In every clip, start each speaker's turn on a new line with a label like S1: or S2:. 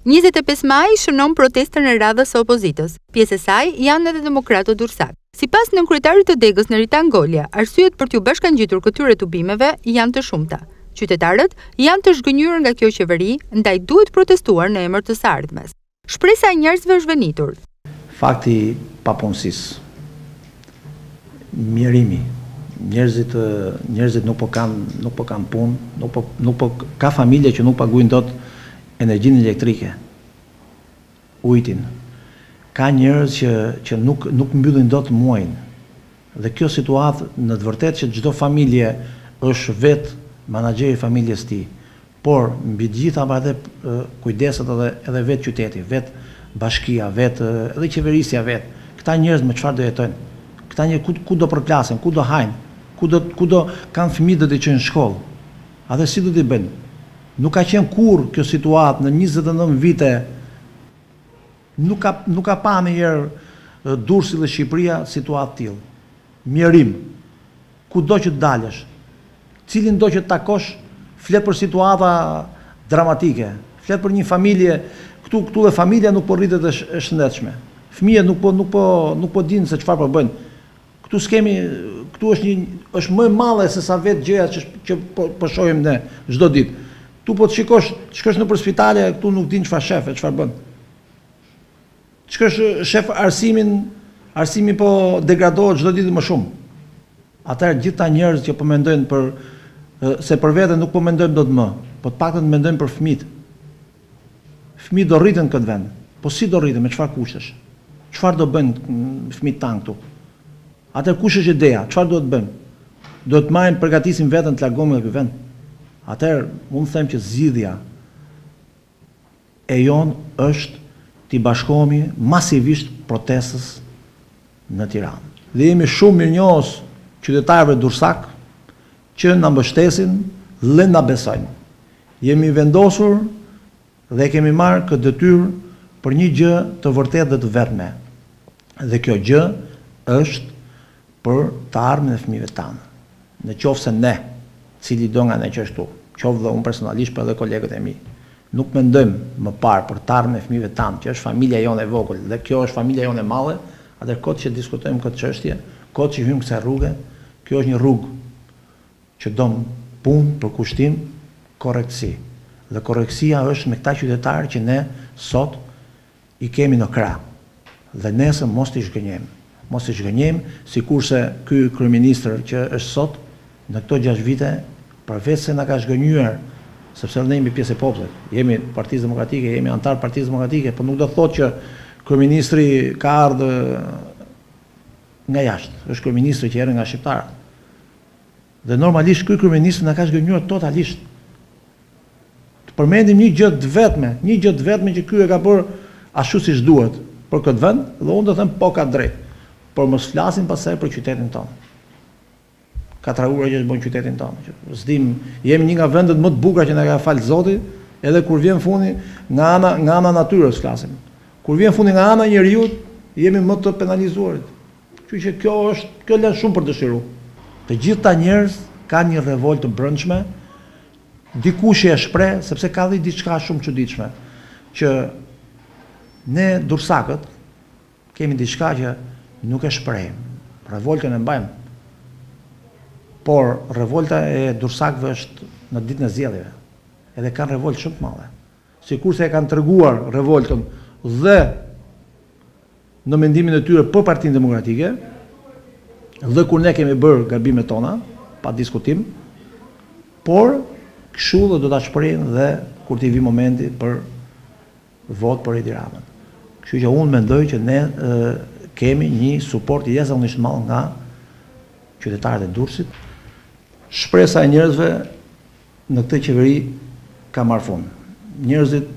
S1: Njëzet e pesë maj shënon protestën e radhës së opozitës. Pjesë e saj janë edhe demokratët durrsakë. Sipas nënkryetarit të degës Neritan Golja, arsyet për t'iu bashkangjitur këtyre tubimeve janë të shumta. Qytetarët janë të zhgënjyer nga kjo qeveri, ndaj duhet protestuar në emër të së ardhmes. Shpresa e njerëzve është venitur.
S2: Fakti i papunësisë, mjerimi, njerëzit njerëzit nuk po kanë nuk po kanë punë, nuk po nuk po ka familje që nuk paguajnë dot energjinë elektrike, ujtin. Ka njerëz që që nuk nuk mbyllin dot muajin. Dhe kjo situatë në të vërtetë që çdo familje është vetë manaxheri i familjes së tij, por mbi të gjitha pra edhe kujdeset edhe edhe vetë qyteti, vetë bashkia, vetë edhe qeverisja vetë, këta njerëz me çfarë do jetojnë, këta njerëz ku ku do përplasen, ku do hajnë, ku do ku do kanë fëmijët do t'i çojnë në shkollë, atëherë si do t'i bëjnë? Nuk ka qenë kurrë kjo situatë në njëzet e nëntë vite Nuk ka nuk ka pa ndonjëherë Durrësi dhe Shqipëria situatë të tillë. Mjerim. Kudo që të dalësh, cilindo që të takosh, flet për situata dramatike, flet për një familje, këtu këtu dhe familja nuk po rritet e shëndetshme. Fëmijët nuk po nuk po nuk po dinë se çfarë po bëjnë. Këtu s'kemi, këtu është një, është më e madhe se sa vetë gjëja që, që po, po shohim ne çdo ditë. Këtu po të shikosh, të shkosh nëpër spitale, këtu nuk din çfarë shef e çfarë bën. Të shkosh shef arsimin, arsimi po degradohet çdo ditë më shumë. Atëherë gjithë këta njerëz që po mendojnë për se për veten nuk po mendojmë dot më, po të paktën mendojmë për fëmijët. Fëmijët do rriten në këtë vend. Po si do rriten, me çfarë kushtesh? Çfarë do bëjnë fëmijët tanë këtu? Atëherë kush është ideja, çfarë duhet të bëjmë? Duhet të marrim, përgatisim veten të largohemi nga ky vend? Atëherë, unë them që zgjidhja e jonë është t'i bashkohemi masivisht protestës në Tiranë. Dhe jemi shumë mirënjohës qytetarëve durrsakë, që na mbështesin dhe na besojnë. Jemi vendosur dhe e kemi marrë këtë detyrë për një gjë të vërtetë dhe të vetme, dhe kjo gjë është për të ardhmen e fëmijëve tanë. Në qoftë se ne, cilido nga ne që është këtu, qoftë dhe unë personalisht por edhe kolegët e mi, nuk mendojmë më parë për të ardhmen e fëmijëve tanë, që është familja jonë e vogël dhe kjo është familja jonë e madhe, atëherë kot që diskutojmë këtë çështje, kot që hyjmë kësaj rruge, Kjo është një rrugë që don punë, përkushtim, korrektësi. Dhe korrektësia është me këta qytetarë që ne sot i kemi në krah. Dhe nesër mos t'i zhgënjejmë. Mos t'i zhgënjejmë, sikurse ky kryeministër që është sot, në këto gjashtë vite, përveç se na ka zhgënjyer, sepse edhe ne jemi pjesë e popullit, jemi Partisë Demokratike, jemi anëtarë Partisë Demokratike, por nuk do të thotë që kryeministri ka ardhur, Nga jashtë, është kryeministri që erdhi nga shqiptarët. Dhe normalisht ky kryeministër na ka zhgënjur totalisht. Të përmendim një gjë të vetme, një gjë të vetme që ky e ka bërë ashtu siç duhet për këtë vend dhe unë do të them po ka të drejtë. Por mos flasim pastaj për qytetin tonë. Katraura që është bo në qytetin tonë, që s'dimë, jemi një nga vendet më të bukura që na ka fal Zoti, edhe kur vjen fundi, nga ana, nga ana e natyrës flasim. Kur vjen fundi nga ana e njeriut, jemi më të penalizuarit. Kështu që kjo është, kjo lë shumë për dëshiru. Të gjithë këta njerëz kanë një revoltë të brendshme, dikush e shpreh, sepse ka dhe diçka shumë e çuditshme, që ne durrsakët, Kemi diçka që nuk e shprehim. Revoltën e mbajmë. Por revolta e durrsakëve është në ditën e zgjedhjeve. Edhe kanë revoltë shumë të madhe. Sikurse e kanë treguar revoltën dhe në mendimin e tyre për Partinë Demokratike dhe kur ne kemi bërë gabimet tona, pa diskutim, por kështu dhe do ta shprehin dhe kur t'i vi momenti për votë për Edi Ramën. Kështu që unë mendoj që ne kemi një suport jashtëzakonisht të madh nga qytetarët e Durrësit. Shpresa e njerëzve në këtë qeveri ka marrë fund. Njerëzit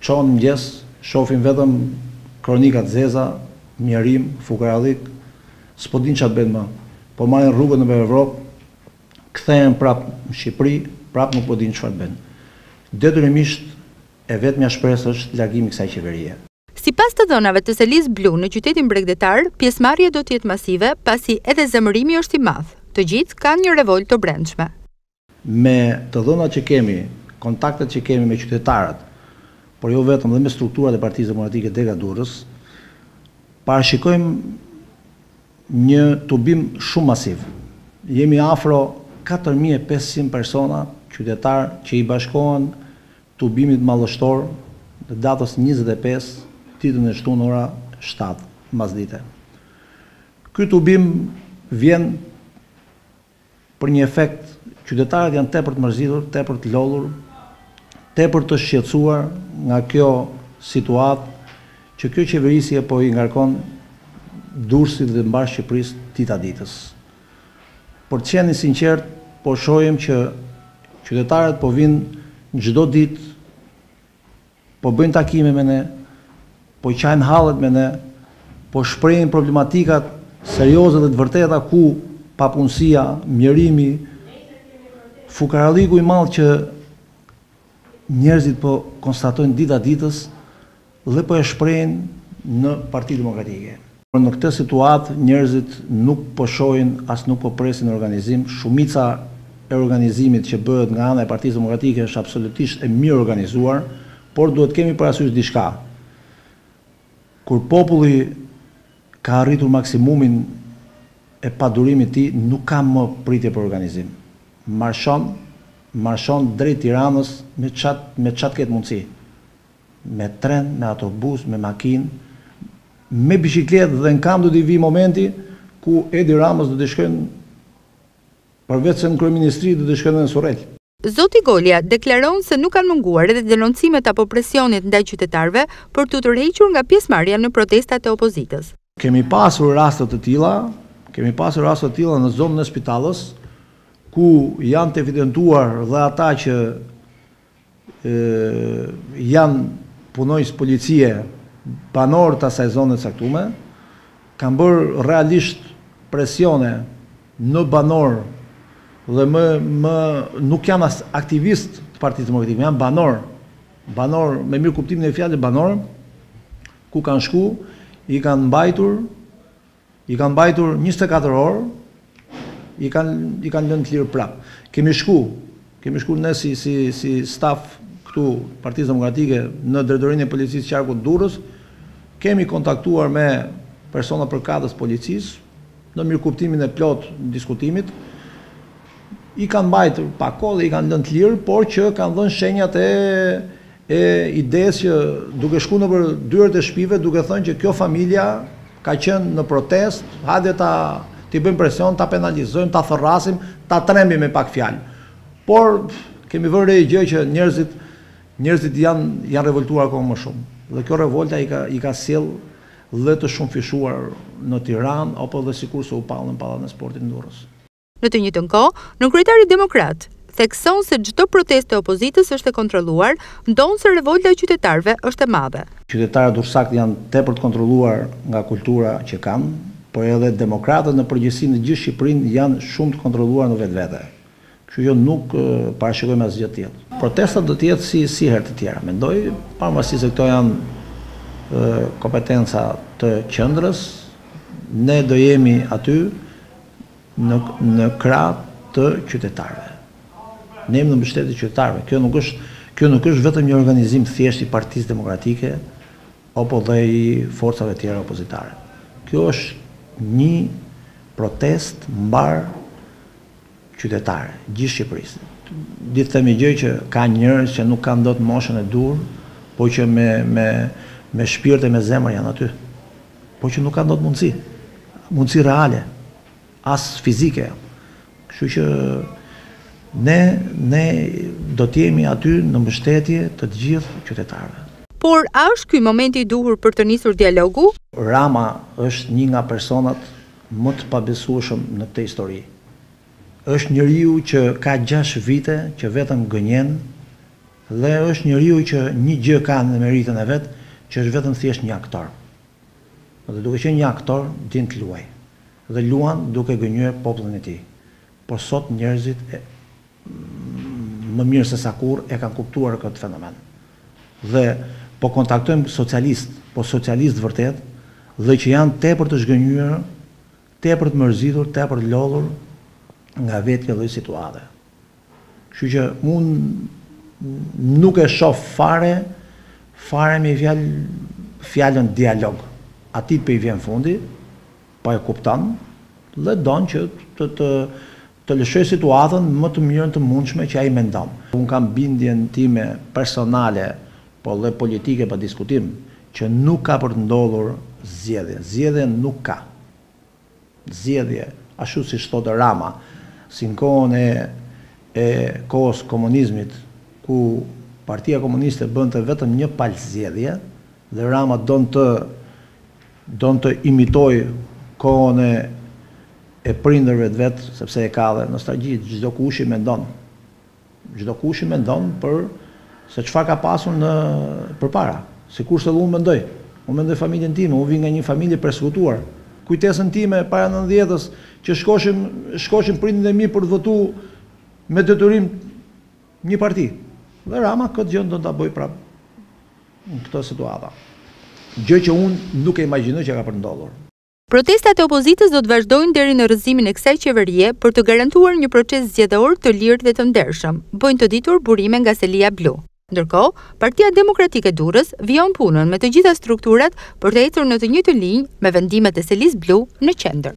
S2: çohen në mëngjes, shohin vetëm kronika të zeza, mjerim, fukarallik, s'po dinë çfarë të bëjnë më. Po marrin rrugën në Evropë, kthehen prap në Shqipëri, prap nuk po dinë çfarë të bëjnë. Detyrimisht e vetmja shpresë është largimi i kësaj qeverie.
S1: Sipas të dhënave të selisë blu në qytetin bregdetar, pjesëmarrja do të jetë masive, pasi edhe zemërimi është i madh, të gjithë kanë një revoltë të brendshme.
S2: Me të dhënat që kemi, kontaktet që kemi me qytetarët, por jo vetëm dhe me strukturat e Partisë Demokratike dega Durrës, parashikojmë, Një tubim shumë masiv. Jemi afro katër mijë e pesëqind persona qytetarë që i bashkohen tubimit madhështor të datës njëzet e pesë, ditën e shtunë ora shtatë mbasdite. Ky tubim vjen Për një efekt, qytetarët janë tepër të mërzitur, tepër të lodhur, tepër të shqetësuar nga kjo situatë që kjo qeverisje po i ngarkon Durrësit dhe mbarë Shqipërisë dita ditës. Për të qenë i sinqertë, po shohim që qytetarët po vijnë çdo ditë Po bëjnë takime me ne, po qajnë hallet me ne, po shprehin problematikat serioze dhe të vërteta ku papunësia, mjerimi, fukarallëku i madh që njerëzit po konstatojnë dita ditës dhe po e shprehin në Parti Demokratike. Por në këtë situatë njerëzit nuk po shohin as nuk po presin organizim, shumica e organizimit që bëhet nga ana e Partisë Demokratike është absolutisht e mirëorganizuar, por duhet të kemi parasysh diçka, kur populli ka arritur maksimumin e padurimit të tij nuk ka më pritje për organizim. Marshon, marshon drejt Tiranës me ça t' me ça t'ketë mundësi. me tren, me autobus, me makinë, me biçikletë dhe në kam do t'i vijë momenti ku Edi Ramës do t'i shkojnë përveç se në kryeministri do t'i shkojnë edhe në Surrel.
S1: Zoti Golja deklaron se nuk kanë munguar edhe denoncimet apo presionet ndaj qytetarëve për t'u tërhequr nga pjesëmarrja në protestat e opozitës.
S2: Kemi pasur raste të tilla, kemi pasur raste të tilla në zonën e Spitallës, ku janë të evidentuar dhe ata që janë punonjës policie banorë të asaj zone të caktuar, kanë bërë realisht presione në banorë dhe më më nuk janë as aktivistë të Partisë Demokratike, janë banorë, banorë me mirë kuptimin e fjalës banor, ku kanë shku, i kanë mbajtur I kanë mbajtur njëzet e katër orë, i kanë i kanë lënë të lirë prapë. Kemi shku, kemi shku ne si si si staf këtu Partisë Demokratike në Drejtorinë e Policisë Qarkut Durrës, kemi kontaktuar me persona përkatës policisë, në mirëkuptimin e plotë diskutimit, i kanë mbajtur pak kohë dhe i kanë lënë të lirë, por që kanë dhënë shenjat e e idesë që duke shku nëpër dyert e shpive, duke thënë që kjo familja ka qenë në protestë, hajde ta t'i bëjmë presion, ta penalizojmë, ta thërrasim, ta trembim me pak fjalë. Por kemi vënë re një gjë që njerëzit njerëzit janë janë revoltuar akoma më shumë. Dhe kjo revolta i ka i ka sjell dhe të shumëfishuar në Tiranë apo dhe sikurse u pa në Pallatin e Sportit në Durrës.
S1: Në të njëjtën kohë, nënkryetari demokrat, thekson se çdo protestë e opozitës është e kontrolluar, ndonëse revolta e qytetarëve është e madhe.
S2: Qytetarët durrsaktë janë tepër të kontrolluar nga kultura që kanë, por edhe demokratët në përgjithësi në gjithë Shqipërinë janë shumë të kontrolluar në vetvete. Kështu që nuk parashikojmë asgjë tjetër. Protesta do të jetë si si herë të tjera, mendoj, pavarësisht se këto janë kompetenca të qendrës, ne do jemi aty në krah të qytetarëve. Ne jemi në mbështetje të qytetarëve. Kjo nuk është, kjo nuk është vetëm një organizim thjesht i Partisë Demokratike apo dhe i forcave tjera opozitare. Kjo është një protest mbarë qytetare, gjithë Shqipërisë. Dhe të themi gjë që ka njerëz që nuk kanë dot moshën e duhur, po që me me me shpirt e me zemër janë aty. por që nuk kanë dot mundësi, mundësi reale, as fizike. Kështu që ne ne do të jemi aty në mbështetje të të gjithë qytetarëve.
S1: Por, a është ky momenti i duhur për të nisur dialogu?
S2: Rama është një nga personat më të pabesueshëm në këtë histori. Është njeriu që ka gjashtë vite që vetëm gënjen, Dhe është njeriu që një gjë ka meritën e vet, që është vetëm thjesht një aktor. Dhe duke qenë një aktor, din të luajë. Dhe luan duke gënjyer popullin e tij. Por sot njerëzit më mirë se sa kurrë e kanë kuptuar këtë fenomen. Dhe po kontaktojmë socialistë, por socialistë të vërtetë dhe që janë tepër të zhgënjyer, tepër të mërzitur, tepër të lodhur nga vetë kjo lloj situate. Kështu që unë nuk e shoh fare, fare më fjalën dialog. Atij po i vjen fundi, po e kupton dhe don që të të të lëshojë situatën më të mirën të mundshme që ai mendon. Unë kam bindjen time personale, po dhe politike pa diskutim, që nuk ka për të ndodhur zgjedhje. Zgjedhje nuk ka. zgjedhje, ashtu siç thotë Rama, si në kohën e e kohës komunizmit, ku Partia Komuniste bënte vetëm një palë zgjedhje dhe Rama don të don të imitojë kohën e e prindërve të vet, sepse e ka dhe nostalgji, çdokush i mendon Çdokush i mendon për se çfarë ka pasur në përpara. Sikurse dhe unë mendoj. Unë mendoj familjen time, unë vij nga një familje e persekutuar. Kujtesën time para nëntëdhjetës, që shkoshim, shkoshin prindërit e mi për të votu me detyrim një parti. Dhe Rama këtë gjë don ta bëjë prapë në këto situata. Gjë që unë nuk e imagjinoj që ka për të ndodhur.
S1: Protestat e opozitës do të vazhdojnë deri në rrëzimin e kësaj qeverie për të garantuar një proces zgjedhor të lirë dhe të ndershëm, bëjnë të ditur burime nga selia blu. Ndërkohë, Partia Demokratike Durrës vijon punën me të gjitha strukturat për të ecur në të njëjtën linjë me vendimet e selisë blu në qendër.